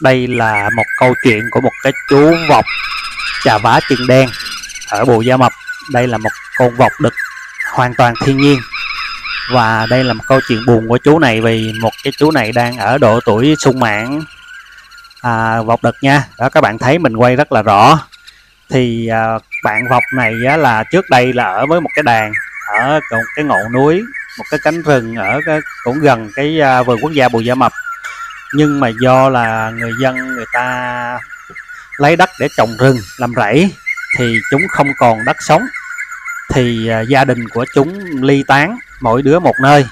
đây là một câu chuyện của một cái chú vọc trà vá chân đen ở Bù Gia Mập. Đây là một con vọc đực hoàn toàn thiên nhiên. Và đây là một câu chuyện buồn của chú này vì một cái chú này đang ở độ tuổi sung mãn. À, vọc đực nha. Đó các bạn thấy mình quay rất là rõ. Thì à, bạn vọc này á, là trước đây là ở với một cái đàn ở một cái ngọn núi một cái cánh rừng ở cái, cũng gần cái à, vườn quốc gia Bù Gia Mập nhưng mà do là người dân người ta lấy đất để trồng rừng làm rẫy, thì chúng không còn đất sống. Thì à, gia đình của chúng ly tán mỗi đứa một nơi.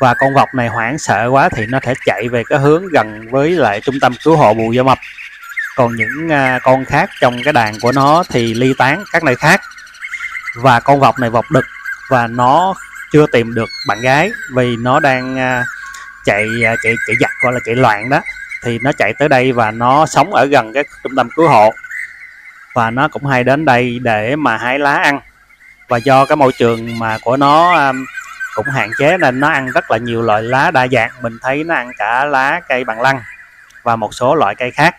Và con vọc này hoảng sợ quá thì nó thể chạy về cái hướng gần với lại trung tâm cứu hộ Bù Gia Mập. Còn những à, con khác trong cái đàn của nó thì ly tán các nơi khác. Và con vọc này vọc đực và nó chưa tìm được bạn gái vì nó đang à, À, chạy chạy chạy giặt gọi là chạy loạn đó, thì nó chạy tới đây và nó sống ở gần cái trung tâm cứu hộ. Và nó cũng hay đến đây để mà hái lá ăn. Và do cái môi trường mà của nó à, cũng hạn chế nên nó ăn rất là nhiều loại lá đa dạng. Mình thấy nó ăn cả lá cây bằng lăng và một số loại cây khác.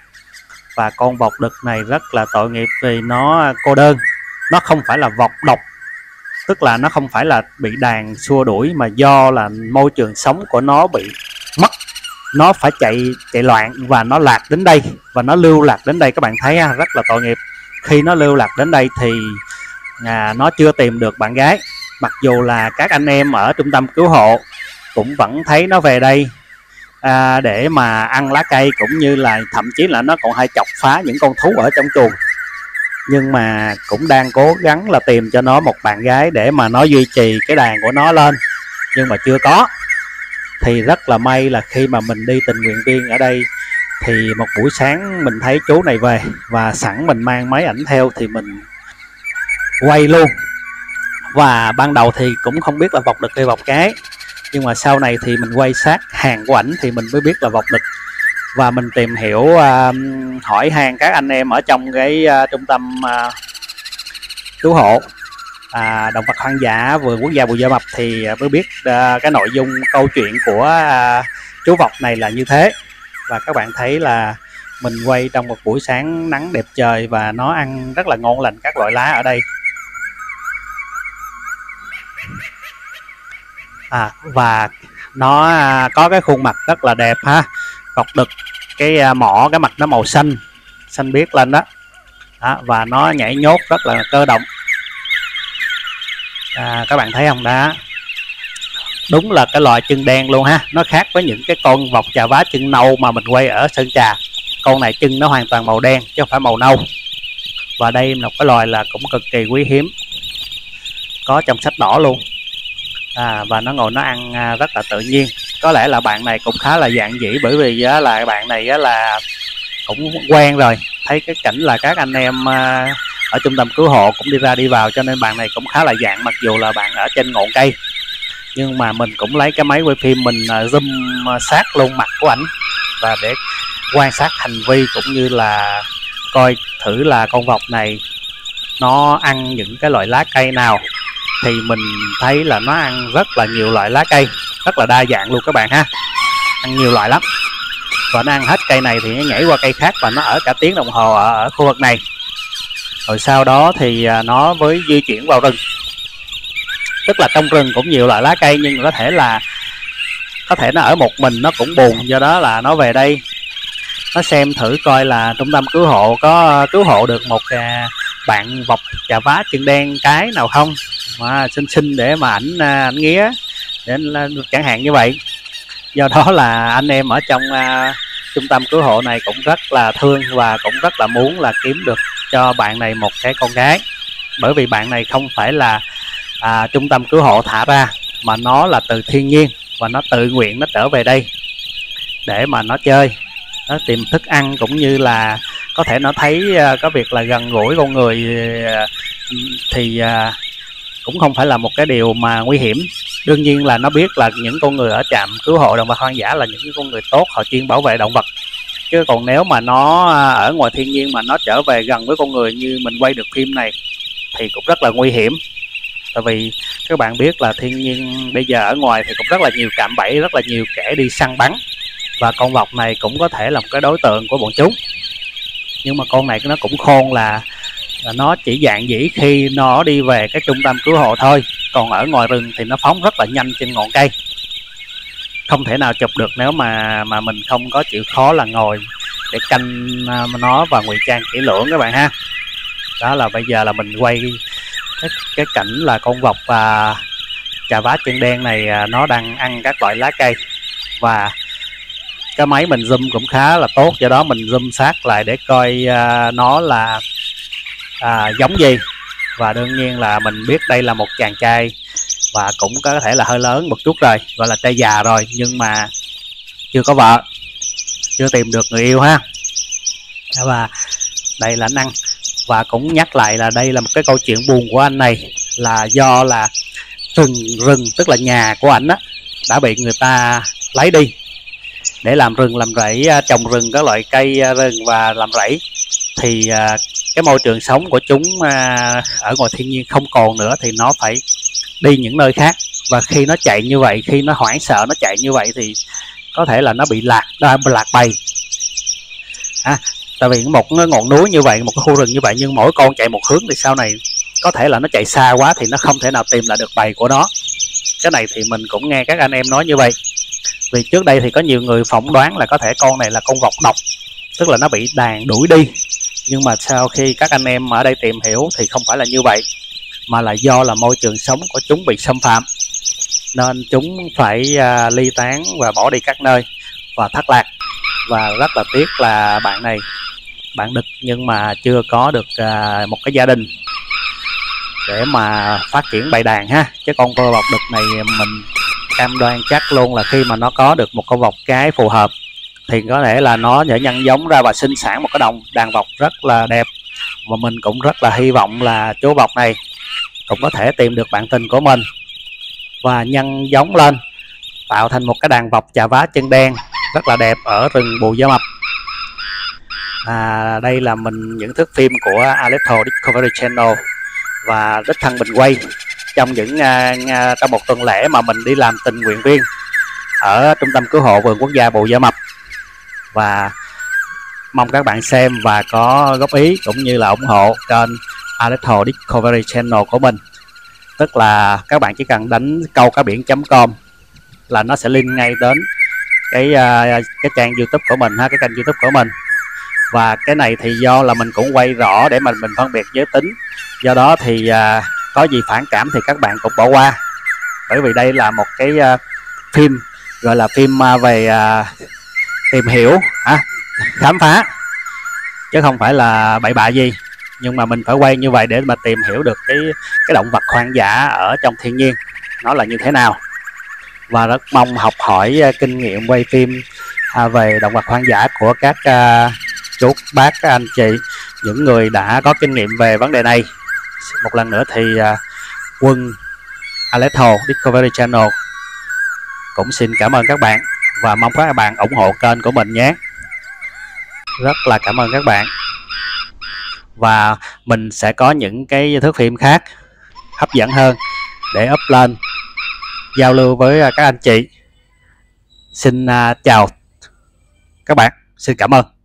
Và con vọc đực này rất là tội nghiệp vì nó à, cô đơn. Nó không phải là vọc độc tức là nó không phải là bị đàn xua đuổi mà do là môi trường sống của nó bị mất. Nó phải chạy chạy loạn và nó lạc đến đây và nó lưu lạc đến đây. Các bạn thấy rất là tội nghiệp. Khi nó lưu lạc đến đây thì à, nó chưa tìm được bạn gái. Mặc dù là các anh em ở trung tâm cứu hộ cũng vẫn thấy nó về đây à, để mà ăn lá cây cũng như là thậm chí là nó còn hay chọc phá những con thú ở trong chuồng nhưng mà cũng đang cố gắng là tìm cho nó một bạn gái để mà nó duy trì cái đàn của nó lên. Nhưng mà chưa có. Thì rất là may là khi mà mình đi tình nguyện viên ở đây, thì một buổi sáng mình thấy chú này về và sẵn mình mang máy ảnh theo thì mình quay luôn. Và ban đầu thì cũng không biết là vọc đực hay vọc cái, nhưng mà sau này thì mình quay sát hàng của ảnh thì mình mới biết là vọc đực và mình tìm hiểu uh, hỏi han các anh em ở trong cái uh, trung tâm uh, cứu hộ. À, động vật hoang dã vườn quốc gia Bù Gia Mập thì mới biết uh, cái nội dung câu chuyện của uh, chú vọc này là như thế. Và các bạn thấy là mình quay trong một buổi sáng nắng đẹp trời và nó ăn rất là ngon lành các loại lá ở đây. À, và nó à, có cái khuôn mặt rất là đẹp ha cọc đực cái à, mỏ cái mặt nó màu xanh xanh biếc lên đó, đó và nó nhảy nhốt rất là cơ động. À, các bạn thấy không? Đó. Đúng là cái loại chân đen luôn ha. Nó khác với những cái con vọc trà vá chân nâu mà mình quay ở sơn trà. Con này chân nó hoàn toàn màu đen chứ không phải màu nâu. Và đây là cái loài là cũng cực kỳ quý hiếm. Có trong sách đỏ luôn. À, và nó ngồi nó ăn à, rất là tự nhiên có lẽ là bạn này cũng khá là dạng dĩ bởi vì á, là bạn này á, là cũng quen rồi. Thấy cái cảnh là các anh em à, ở trung tâm cứu hộ cũng đi ra đi vào cho nên bạn này cũng khá là dạng mặc dù là bạn ở trên ngọn cây. Nhưng mà mình cũng lấy cái máy quay phim mình à, zoom à, sát luôn mặt của ảnh. Và để quan sát hành vi cũng như là coi thử là con vọc này nó ăn những cái loại lá cây nào. Thì mình thấy là nó ăn rất là nhiều loại lá cây rất là đa dạng luôn các bạn ha. Ăn nhiều loại lắm. Và nó ăn hết cây này thì nó nhảy qua cây khác và nó ở cả tiếng đồng hồ ở, ở khu vực này. Rồi sau đó thì à, nó với di chuyển vào rừng. Tức là trong rừng cũng nhiều loại lá cây nhưng có thể là có thể nó ở một mình nó cũng buồn do đó là nó về đây. Nó xem thử coi là trung tâm cứu hộ có à, cứu hộ được một à, bạn vọc trà vá chân đen cái nào không? Mà xinh xinh để mà ảnh ảnh Nghĩa nên là chẳng hạn như vậy. Do đó là anh em ở trong uh, trung tâm cứu hộ này cũng rất là thương và cũng rất là muốn là kiếm được cho bạn này một cái con gái. Bởi vì bạn này không phải là à, trung tâm cứu hộ thả ra mà nó là từ thiên nhiên và nó tự nguyện nó trở về đây để mà nó chơi nó tìm thức ăn cũng như là có thể nó thấy à, uh, có việc là gần gũi con người uh, thì uh, cũng không phải là một cái điều mà nguy hiểm. Đương nhiên là nó biết là những con người ở trạm cứu hộ động vật hoang dã là những con người tốt họ chuyên bảo vệ động vật. Chứ còn nếu mà nó à, ở ngoài thiên nhiên mà nó trở về gần với con người như mình quay được phim này thì cũng rất là nguy hiểm. Tại vì các bạn biết là thiên nhiên bây giờ ở ngoài thì cũng rất là nhiều cạm bẫy rất là nhiều kẻ đi săn bắn. Và con vọc này cũng có thể là một cái đối tượng của bọn chúng. Nhưng mà con này nó cũng khôn là, là nó chỉ dạng dĩ khi nó đi về cái trung tâm cứu hộ thôi. Còn ở ngoài rừng thì nó phóng rất là nhanh trên ngọn cây. Không thể nào chụp được nếu mà mà mình không có chịu khó là ngồi để canh à, nó và ngụy trang kỹ lưỡng các bạn ha. Đó là bây giờ là mình quay cái, cái cảnh là con vọc và trà vá chân đen này à, nó đang ăn các loại lá cây. Và cái máy mình zoom cũng khá là tốt do đó mình zoom sát lại để coi à, nó là à, giống gì? Và đương nhiên là mình biết đây là một chàng trai và cũng có thể là hơi lớn một chút rồi gọi là trai già rồi nhưng mà chưa có vợ chưa tìm được người yêu ha. Dạ và đây là anh ăn và cũng nhắc lại là đây là một cái câu chuyện buồn của anh này là do là rừng rừng tức là nhà của ảnh á đã bị người ta lấy đi để làm rừng làm rẫy à, trồng rừng các loại cây à, rừng và làm rẫy. Thì à, cái môi trường sống của chúng à, ở ngoài thiên nhiên không còn nữa thì nó phải đi những nơi khác. Và khi nó chạy như vậy khi nó hoảng sợ nó chạy như vậy thì có thể là nó bị lạc nó lạc bầy. À, tại vì một cái ngọn núi như vậy một cái khu rừng như vậy nhưng mỗi con chạy một hướng thì sau này có thể là nó chạy xa quá thì nó không thể nào tìm lại được bầy của nó. Cái này thì mình cũng nghe các anh em nói như vậy. Vì trước đây thì có nhiều người phỏng đoán là có thể con này là con vọc độc tức là nó bị đàn đuổi đi nhưng mà sau khi các anh em ở đây tìm hiểu thì không phải là như vậy mà là do là môi trường sống của chúng bị xâm phạm. Nên chúng phải uh, ly tán và bỏ đi các nơi và thất lạc. Và rất là tiếc là bạn này bạn đực nhưng mà chưa có được uh, một cái gia đình để mà phát triển bầy đàn ha. Chứ con cô vọc đực này mình cam đoan chắc luôn là khi mà nó có được một con vọc cái phù hợp thì có thể là nó sẽ nhân giống ra và sinh sản một cái đồng đàn vọc rất là đẹp. Và mình cũng rất là hy vọng là chú vọc này cũng có thể tìm được bạn tình của mình và nhân giống lên tạo thành một cái đàn vọc chà vá chân đen rất là đẹp ở rừng Bù Gia Mập. À, đây là mình những thước phim của Aleppo Discovery Channel và đích thân mình quay trong những uh, trong một tuần lễ mà mình đi làm tình nguyện viên ở trung tâm cứu hộ vườn quốc gia Bù Gia Mập và mong các bạn xem và có góp ý cũng như là ủng hộ kênh Aleppo Discovery Channel của mình. Tức là các bạn chỉ cần đánh câu cá biển.com là nó sẽ link ngay đến cái à, cái trang YouTube của mình ha cái kênh YouTube của mình. Và cái này thì do là mình cũng quay rõ để mà mình phân biệt giới tính. Do đó thì à, có gì phản cảm thì các bạn cũng bỏ qua. Bởi vì đây là một cái à, phim gọi là phim uh, về tìm hiểu, hả? Khám phá. Chứ không phải là bậy bạ gì. Nhưng mà mình phải quay như vậy để mà tìm hiểu được cái cái động vật hoang dã ở trong thiên nhiên. Nó là như thế nào? Và rất mong học hỏi à, kinh nghiệm quay phim à, về động vật hoang dã của các à, chú, bác các anh chị, những người đã có kinh nghiệm về vấn đề này. Một lần nữa thì quân Aleppo Discovery Channel cũng xin cảm ơn các bạn và mong các bạn ủng hộ kênh của mình nhé. Rất là cảm ơn các bạn. Và mình sẽ có những cái thước phim khác hấp dẫn hơn để up lên, giao lưu với à, các anh chị. Xin à, chào các bạn. Xin cảm ơn.